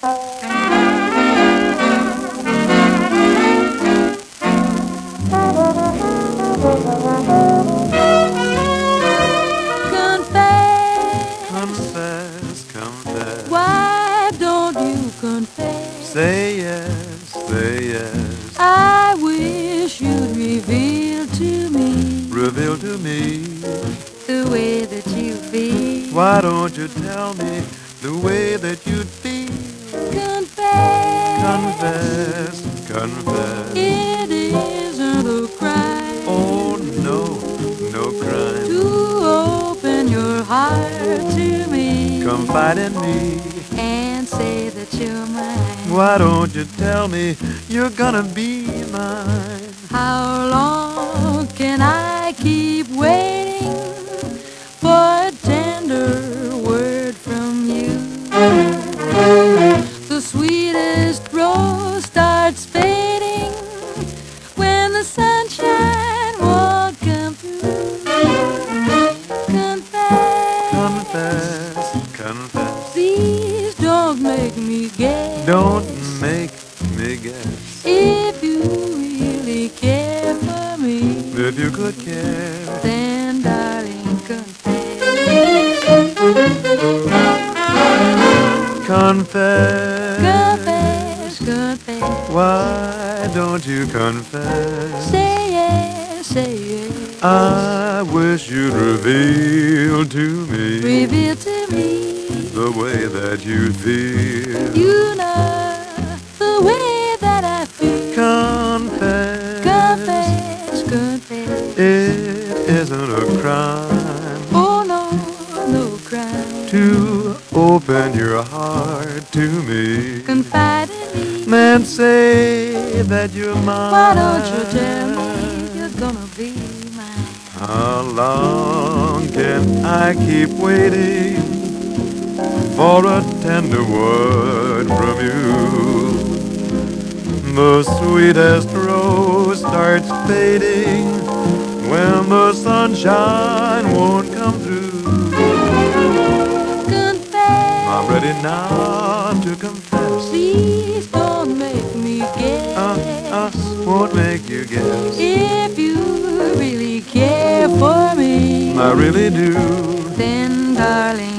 Why don't you confess? Say yes, say yes. I wish you'd reveal to me. Reveal to me the way that you feel. Why don't you tell me the way that you feel? Confess, Confess, confess. it isn't a crime Oh no, no crime. to open your heart to me Confide in me. and say that you're mine. Why don't you tell me you're gonna be mine? How long can I keep waiting Confess. please don't make me guess. Don't make me guess. If you really care for me. If you could care, Then, darling, confess. confess. Confess, confess. Why don't you confess? Say yes, say yes. I wish you'd reveal to me Reveal to me, the way that you feel. you know, the way that I feel. Confess. Confess, confess. It isn't a crime Oh, no, no crime. to open your heart to me. Confide in me. Man, say that you're mine. Why don't you tell me you're gonna be mine? How long can I keep waiting for a tender word from you? The sweetest rose starts fading when the sunshine won't come through. Confess. I'm ready now to confess. Please don't make me guess. Uh, uh, won't make you guess. If you really care for me, I really do. then darling.